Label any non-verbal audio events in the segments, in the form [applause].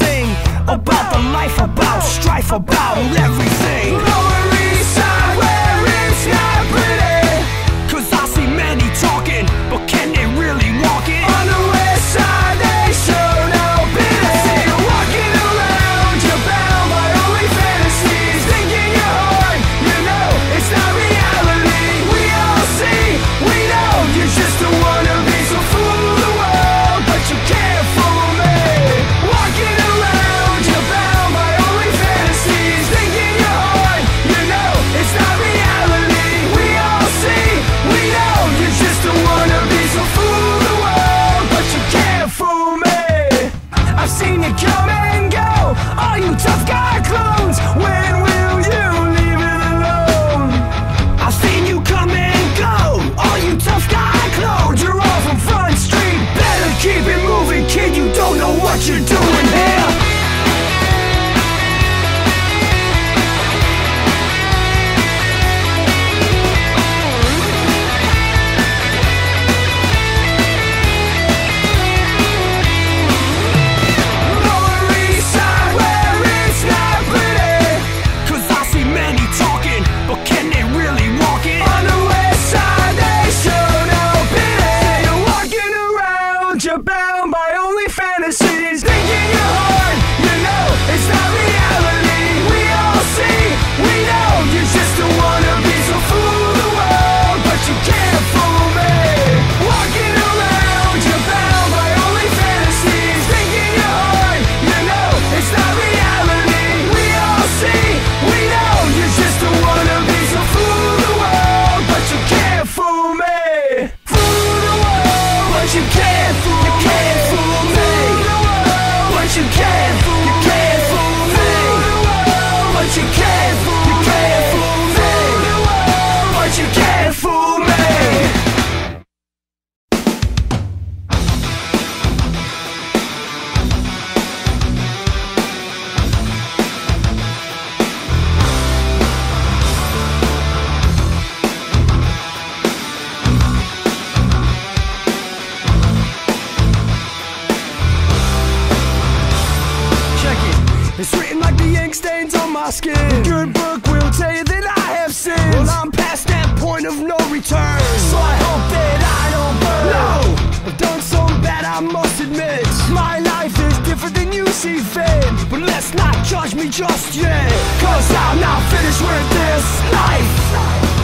sing about the life, about strife, about everything. asking. The good book will tell you that I have sinned. Well, I'm past that point of no return. So I hope that I don't burn. No, I've done some bad, I must admit. My life is different than you see fit. But let's not judge me just yet. Cause I'm not finished with this life.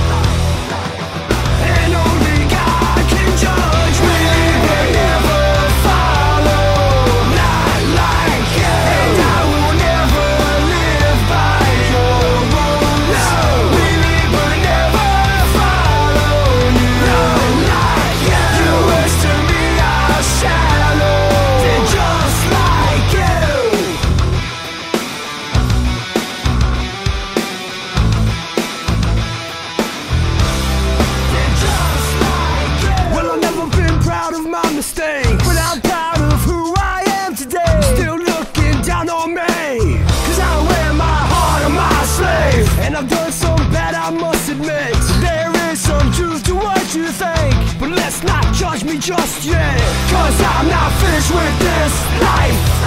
just yet Cause I'm not finished with this life.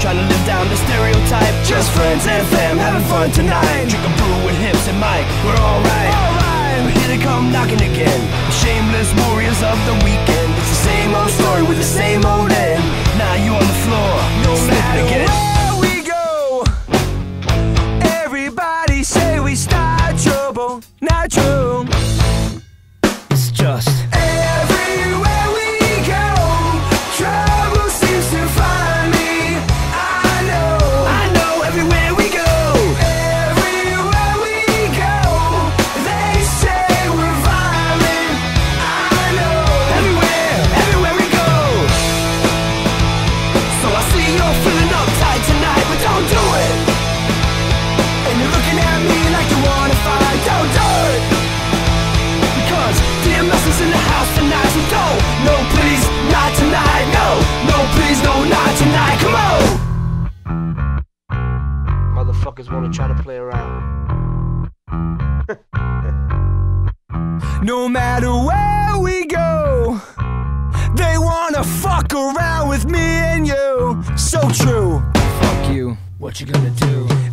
Trying to live down the stereotype. Just friends and fam, having fun tonight. Drink a brew with hips and Mike, we're alright. We're here to come knocking again. Shameless warriors of the weekend. It's the same old story with the same old end. Now you on the floor, no matter again. where we go Everybody say we start trouble, not true. play around. [laughs] no matter where we go, they wanna fuck around with me and you. So true. Fuck you. What you gonna do?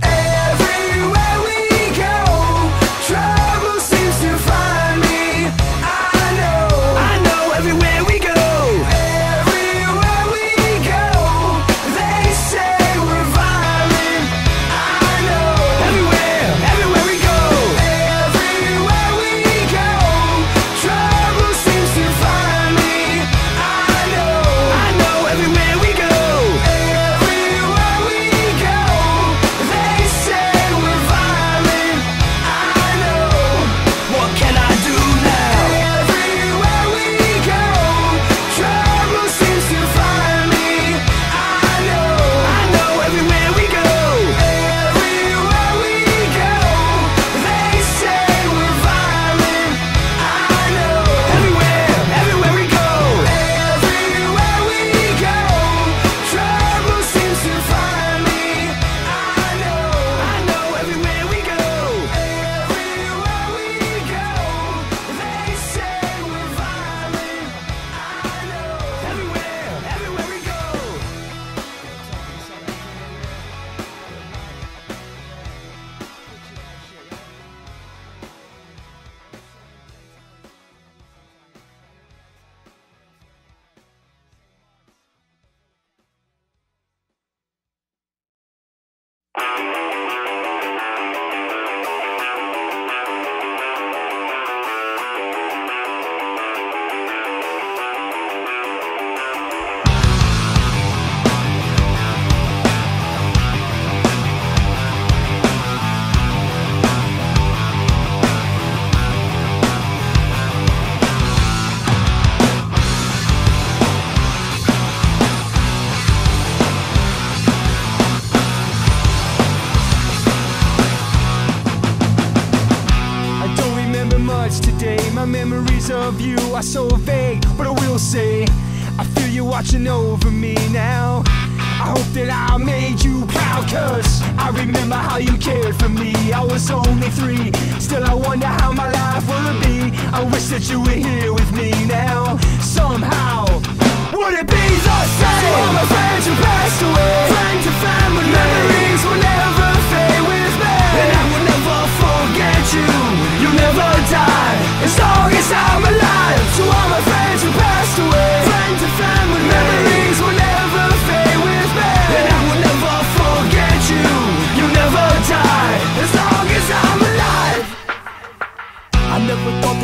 made you proud Cause I remember how you cared for me. I was only three. Still I wonder how my life would be. I wish that you were here with me now. Somehow Would it be the same? To all my friends who passed away. Friends and family. Memories will never fade with me. And I will never forget you. You'll never die. As long as I'm alive. To all my friends who passed away.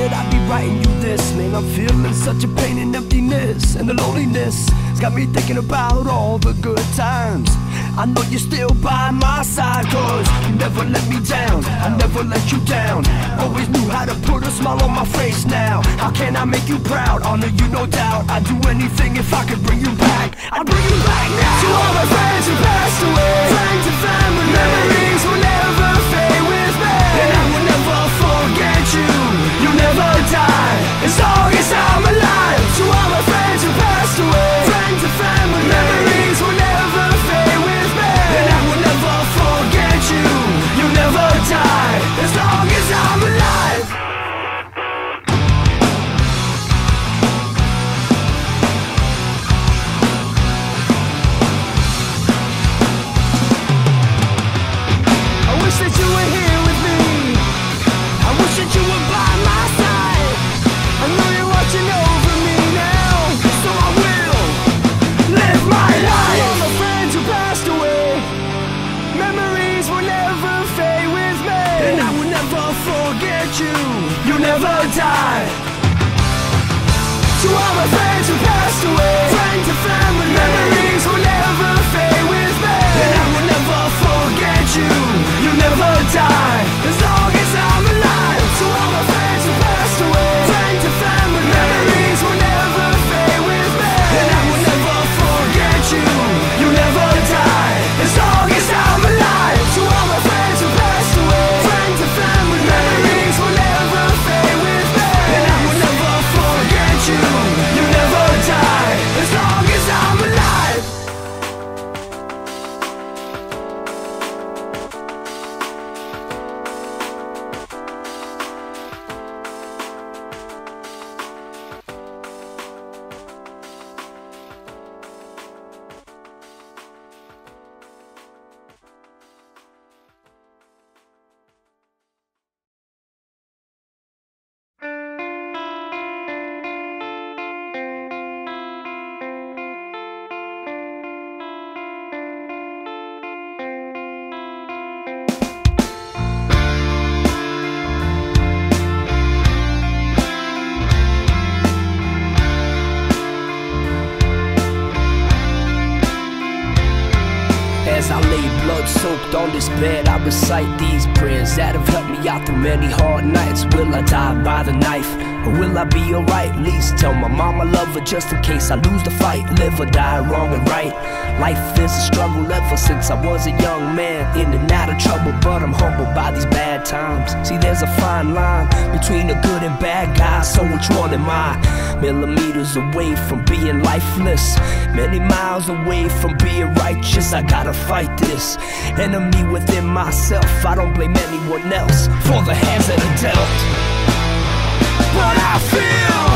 that I'd be writing you this Man, I'm feeling such a pain and emptiness And the loneliness. Has got me thinking about all the good times. I know you're still by my side Cause you never let me down. I never let you down. Always knew how to put a smile on my face. Now How can I make you proud? Honor you, no doubt. I'd do anything if I could bring you back. I'd bring you back now. To all my friends who passed away. Friends and family. Memories will never fade with me never die as long as I'm alive. To all my many hard nights. Will I die by the knife? Or will I be alright? At least tell my mom I love her just in case I lose the fight. Live or die wrong and right. Life is a struggle ever since I was a young man. In and out of trouble, but I'm humbled by these bad times. See, there's a fine line between a good and bad guy, so which one am I? Millimeters away from being lifeless, many miles away from being righteous. I gotta fight this enemy within myself. I don't blame anyone else for the hands that are dealt. But I feel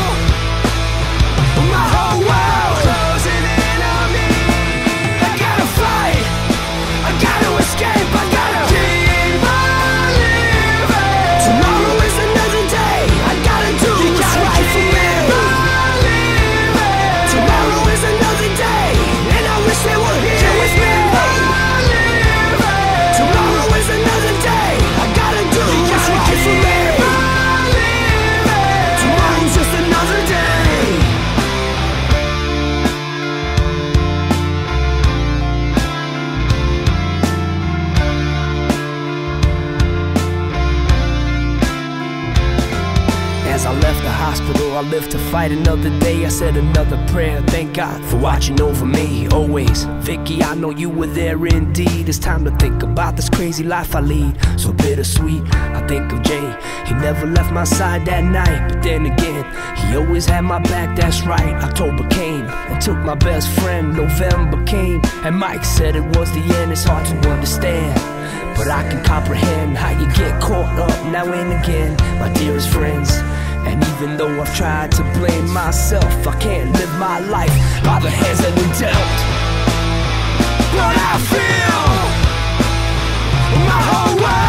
I live to fight another day. I said another prayer. Thank God for watching over me always. Vicky, I know you were there indeed. It's time to think about this crazy life I lead. So bittersweet. I think of Jay. He never left my side that night. But then again, he always had my back. That's right. October came and took my best friend. November came and Mike said it was the end. It's hard to understand. But I can comprehend how you get caught up now and again, my dearest friends. And even though I've tried to blame myself, I can't live my life by the hands that were dealt. But I feel my whole world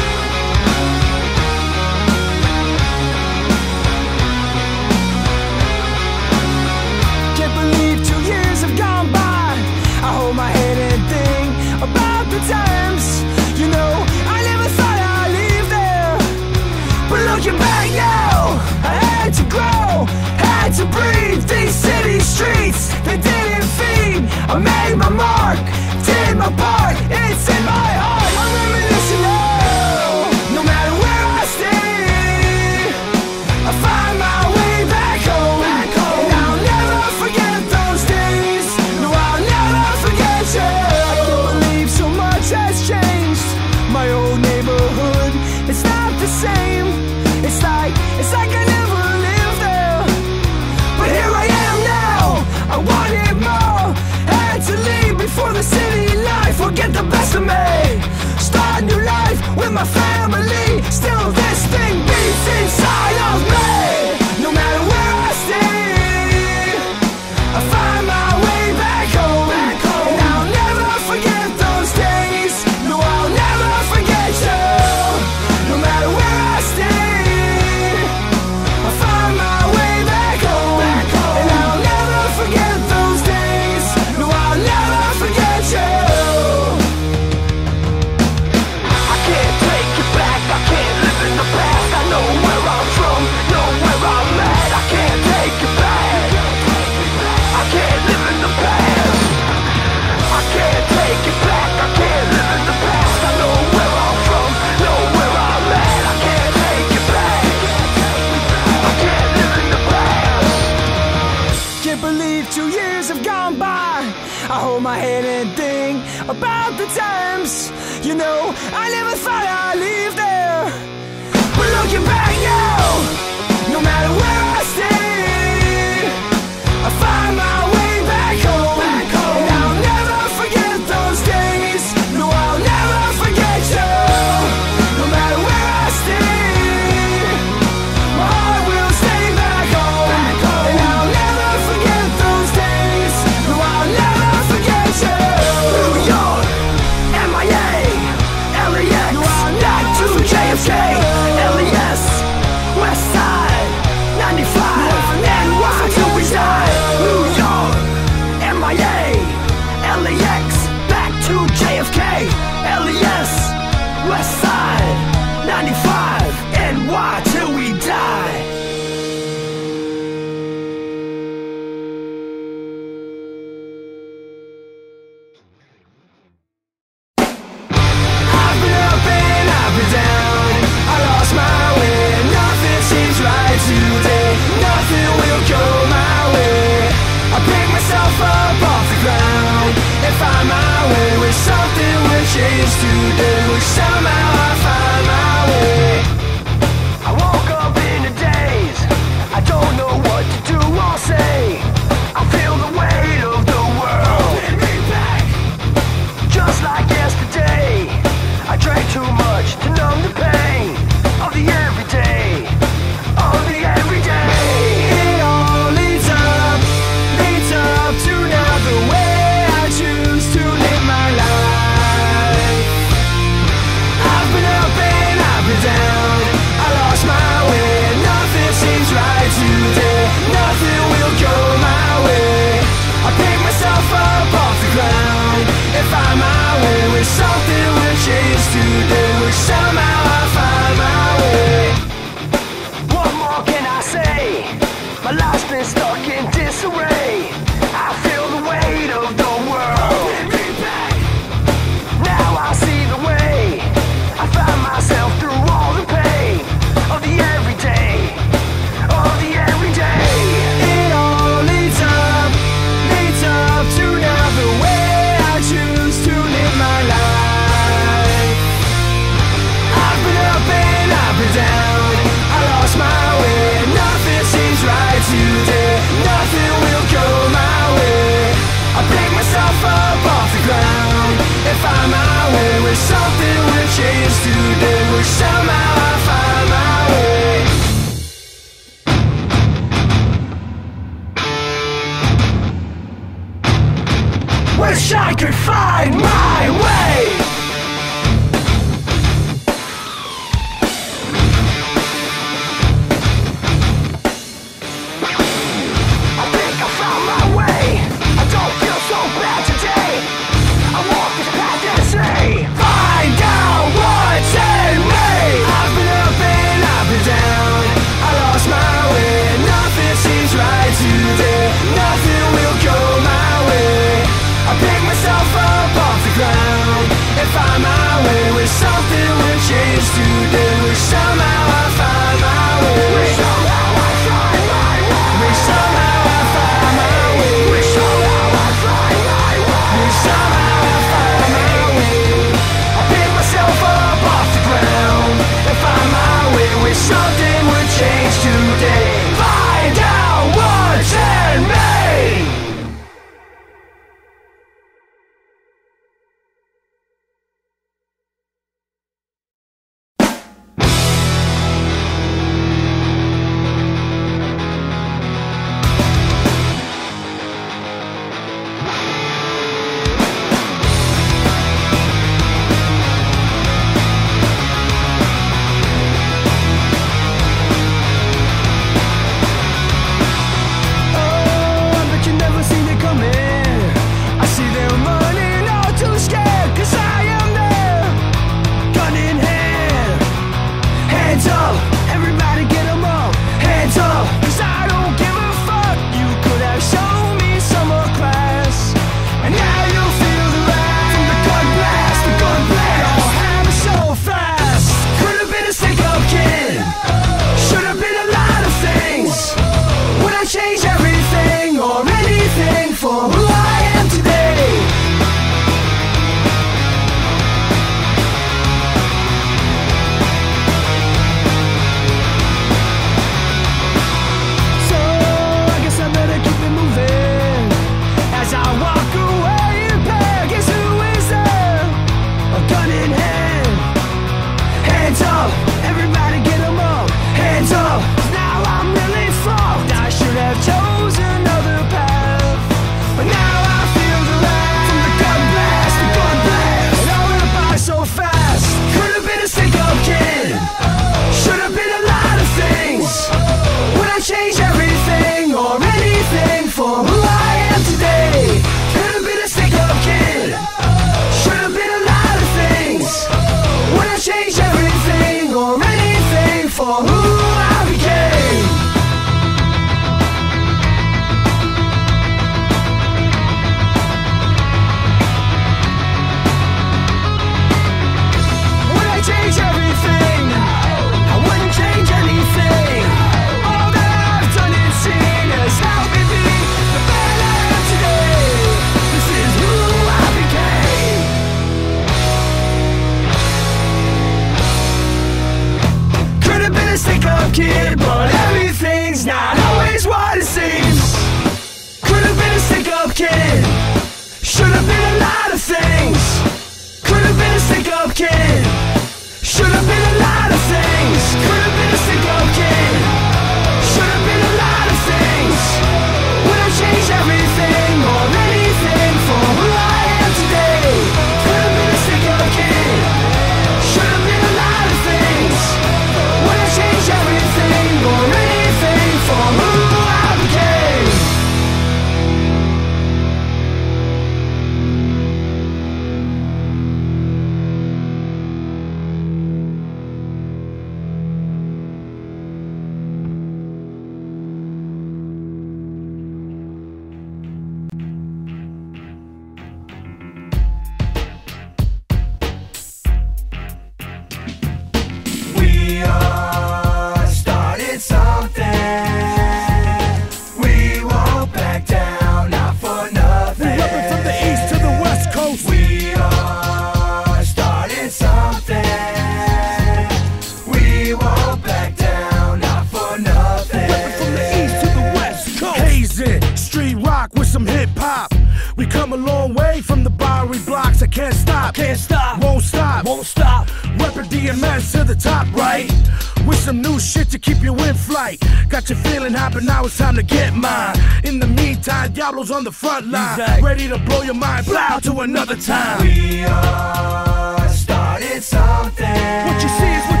Got you feeling hot, but now it's time to get mine. In the meantime, Diablo's on the front line. Exact. Ready to blow your mind, plow to another time. We all started something. What you see is what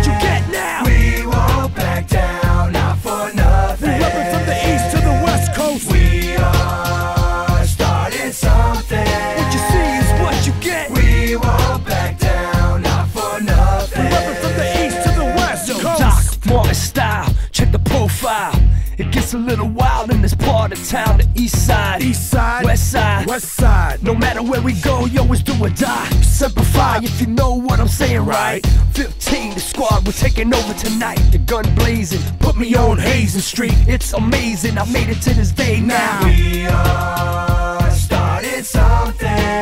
It gets a little wild in this part of town, the east side, East side, west side. west side. No matter where we go, yo, it's do or die. Simplify if you know what I'm saying, right? 15, the squad, we're taking over tonight. The gun blazing, put me on Hazen Street. It's amazing, I made it to this day now. We all started something.